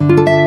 you.